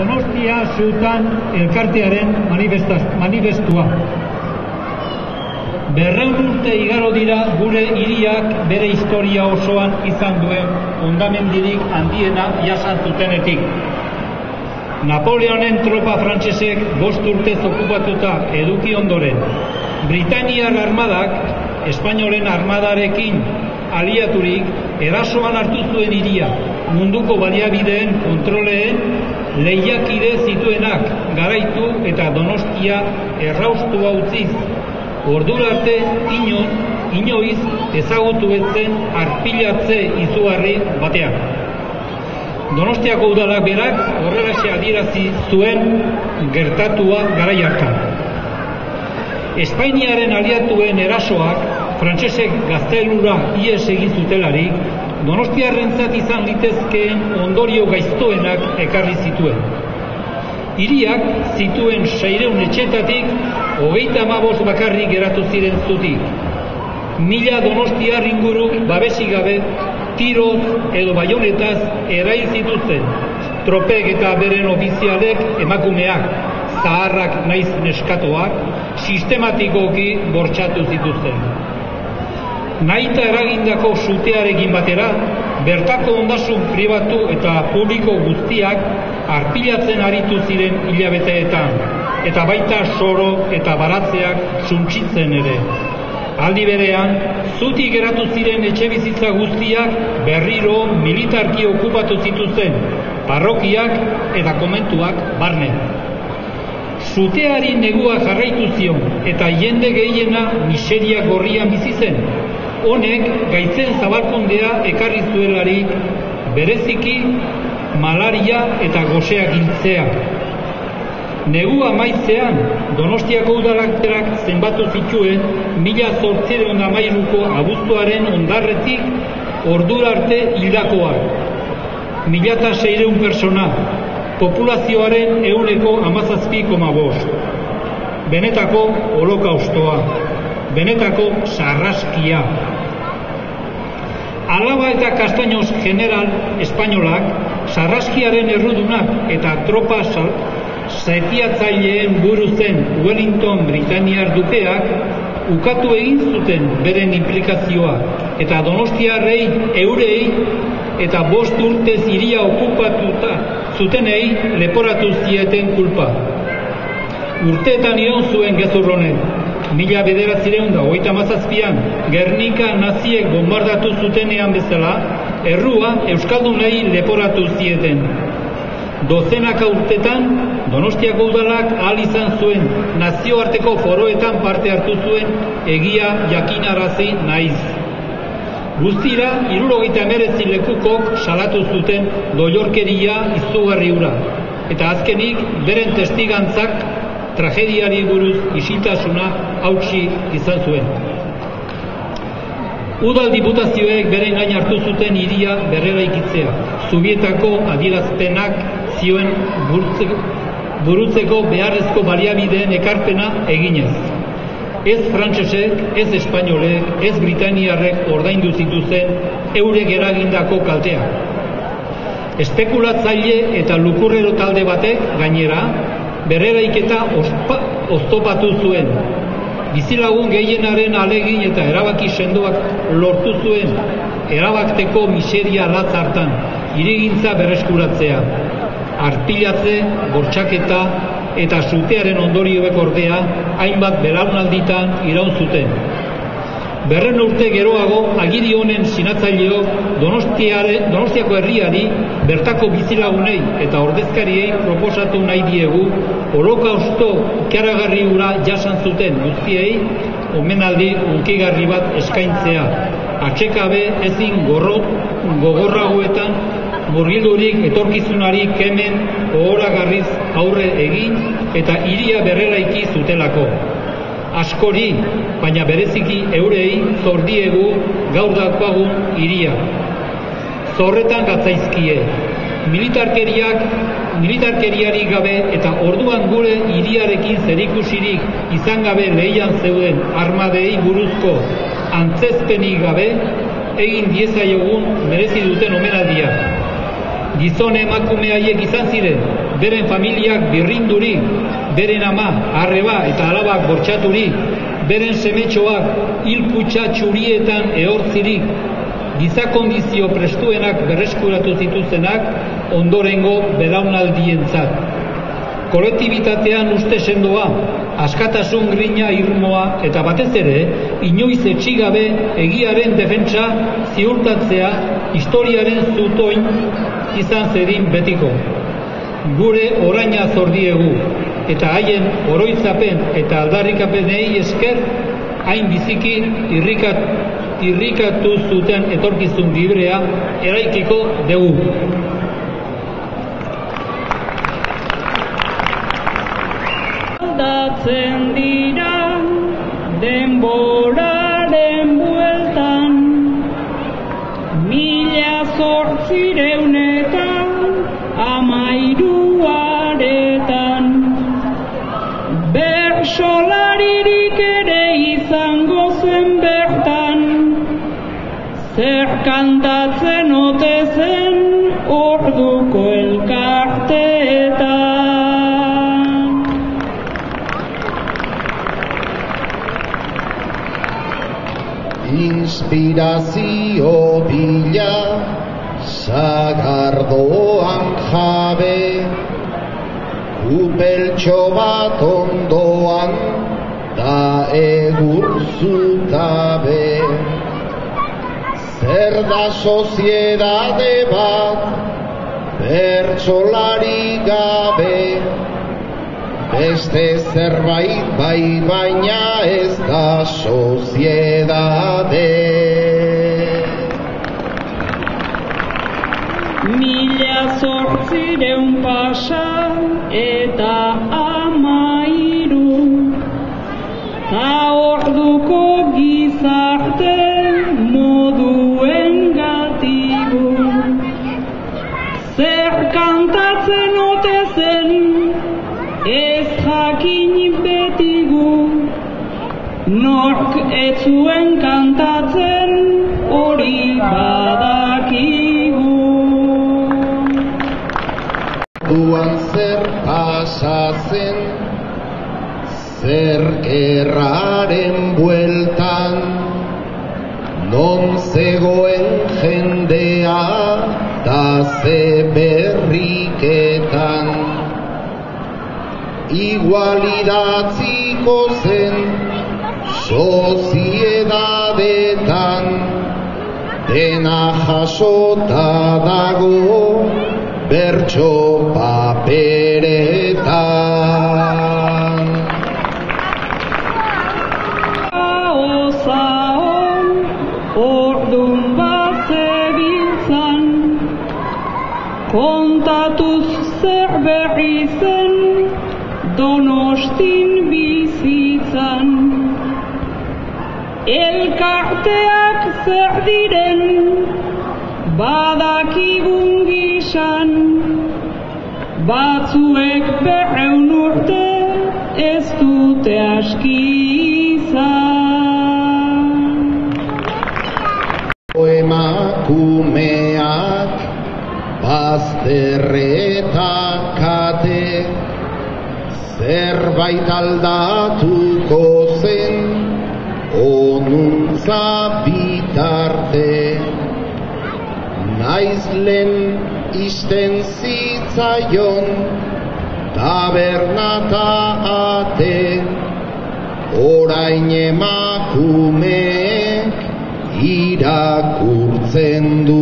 Donostia zutan elkartearen manifestua. Berreun urte igaro dira gure hiriak bere historia osoan izan duen ondamendirik handiena jasan zutenetik. Napoleonen tropa frantsesek bost urte okupatuta eduki ondoren, Britaniar armadak Espainolen armadarekin aliaturik erasoan hartu zuen hiria munduko baliabideen kontroleen lehiakide zituenak garaitu eta donostia erraustu utziz ordura arte ino, inoiz ezagutu etzen arpilatze izugarri batean. Donostiako udalak berak horrelaxe adierazi zuen gertatua garai hartan. Espainiaren aliatuen erasoak frantsesek gaztelura ies egin zutelarik, Donostiarrentzat izan litezkeen ondorio gaiztoenak ekarri zituen. Hiriak zituen seireun etxetatik hogeita amabos bakarrik geratu ziren zutik. Mila donostiar inguru babesi gabe tiroz edo baionetaz erail zituzten. Tropek eta beren ofizialek emakumeak, zaharrak naiz neskatoak, sistematikoki bortxatu zituzten. Naita eragindako sutearekin batera, bertako ondasun pribatu eta publiko guztiak arpilatzen aritu ziren hilabeteetan, eta baita soro eta baratzeak suntxitzen ere. Aldi berean, zuti geratu ziren etxe bizitza guztiak berriro militarki okupatu zituzten, parrokiak eta komentuak barne. Zuteari negua jarraitu zion eta jende gehiena miseria gorrian bizi zen, honek gaitzen zabalkondea ekarri zuelarik bereziki malaria eta goseak hiltzea. Negu amaitzean, Donostiako udalakterak zenbatu zituen mila zortzireun amairuko abuztuaren ondarretik ordura arte hildakoak. Mila eta seireun persona, populazioaren euneko amazazpi koma bost. Benetako holokaustoa, benetako sarraskia. Alaba eta Kastainoz general espainolak sarraskiaren errudunak eta tropa zetiatzaileen buru zen Wellington Britaniar dupeak ukatu egin zuten beren implikazioa eta donostiarrei eurei eta bost urtez iria okupatuta zutenei leporatu zieten kulpa. Urteetan ion zuen gezurronen, mila bederatzireun da hogeita mazazpian Gernika naziek bombardatu zutenean bezala, errua Euskaldunei leporatu zieten. Dozenaka urtetan, Donostiako udalak ahal izan zuen nazioarteko foroetan parte hartu zuen egia jakinarazi naiz. Guztira, irurogeita emerezi lekukok salatu zuten doiorkeria izugarri ura. Eta azkenik, beren testigantzak tragediari buruz isiltasuna hautsi izan zuen. Udal diputazioek beren gain hartu zuten iria berrera ikitzea. Zubietako adierazpenak zioen burutzeko beharrezko baliabideen ekarpena eginez. Ez frantsesek, ez espainolek, ez britaniarrek ordaindu zituzen eurek eragindako kalteak. Espekulatzaile eta lukurrero talde batek gainera berreraiketa oztopatu zuen. Bizilagun gehienaren alegin eta erabaki sendoak lortu zuen erabakteko miseria latzartan, irigintza berreskuratzea. Artilatze, bortxaketa eta zutearen ondorioek ordea hainbat belaunalditan iraun zuten. Berren urte geroago agiri honen sinatzaileo Donostiako herriari bertako bizilagunei eta ordezkariei proposatu nahi diegu holokausto ikaragarri ura jasan zuten guztiei omenaldi unkigarri bat eskaintzea. Atxekabe ezin gorro, gogorragoetan murgildurik etorkizunari kemen ohoragarriz aurre egin eta iria berreraiki zutelako askori, baina bereziki eurei zordiegu gaur daukagun iria. Zorretan gatzaizkie, militarkeriak, militarkeriari gabe eta orduan gure iriarekin zerikusirik izan gabe lehian zeuden armadei buruzko antzezpenik gabe, egin diezaiogun merezi duten omenaldia. Gizone emakume haiek izan ziren, beren familiak birrinduri, beren ama, arreba eta alabak bortxaturi, beren semetxoak hilkutsa txurietan ehortziri, giza kondizio prestuenak berreskuratu zituzenak ondorengo belaunaldientzat. Kolektibitatean uste sendoa, askatasun grina irmoa eta batez ere, inoiz etxigabe egiaren defentsa ziurtatzea historiaren zutoin izan zedin betiko. Gure oraina zordiegu eta haien oroitzapen eta aldarrikapenei esker hain biziki irrikat, irrikatu zuten etorkizun librea eraikiko dugu. aldatzen dira mila zortzireunetan kantatzen ote zen orduko elkarteetan. Inspirazio bila zagardoan jabe kupeltxo bat ondoan da egur zutabe zer da soziedade bat bertsolari gabe. Beste zerbait bai baina ez da soziedade Mila zortzireun pasa eta amairu Ta orduko ez jakin betigu Nork ez zuen kantatzen hori badakigu. Duan zer pasatzen Zer gerraren bueltan Non zegoen jendea Da ze berriketan Igualidatziko zen Soziedadetan Dena jasota dago bertso paperetan. Osaon, ordun bat zebiltzan, kontatuz zer berri Elkarteak zer diren, badakigun gizan, batzuek berreun urte ez dute aski izan. Emakumeak bazterreta kate zerbait aldatuko onuntza bitarte naiz lehen isten zitzaion tabernata ate. Orain emakumeek irakurtzen dute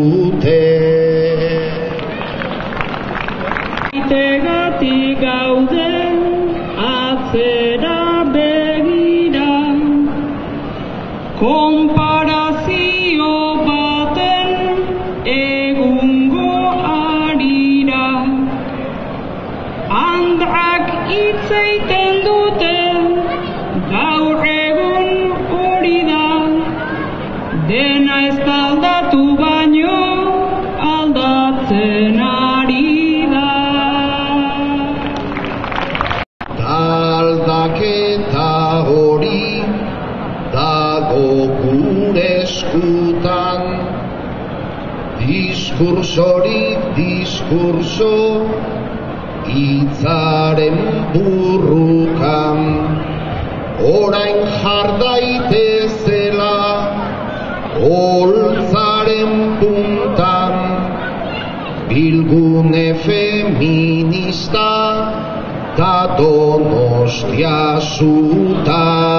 diskursorik diskurso itzaren burrukan, orain jardaitezela, holtzaren puntan, bilgune feminista, ta donostia zutan.